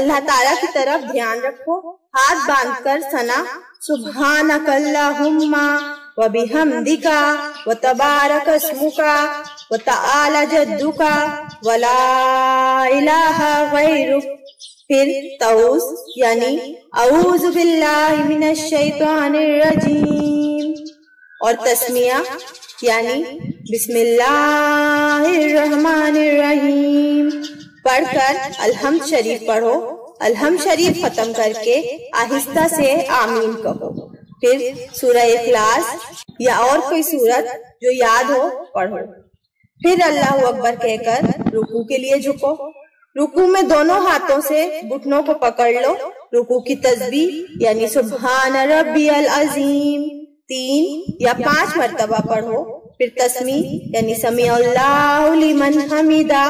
अल्लाह ताला की तरफ़ ध्यान रखो। हाथ बांधकर सना सुबहान अल्लाहुम्मा व बिहमदिका व तबारक स्मुका व तआला जद्दुका व ला फिर तऊस, यानी औज रजीम। और तस्मिया, यानी बिस्मिल्लाहिर्रहमानिर्रहीम पढ़कर अलहम शरीफ पढ़ो, अलहम शरीफ खत्म करके आहिस्ता से आमीन कहो। फिर सूरह इखलास या और कोई सूरत जो याद हो, पढ़ो। फिर अल्लाह अकबर कहकर रुकू के लिए झुको। रुकू में दोनों हाथों से घुटनों को पकड़ लो। रुकू की तस्बी यानी सुबहान रबी अजीम। तीन या पाँच मरतबा पढ़ो। फिर तस्मी यानी समी हमीदा।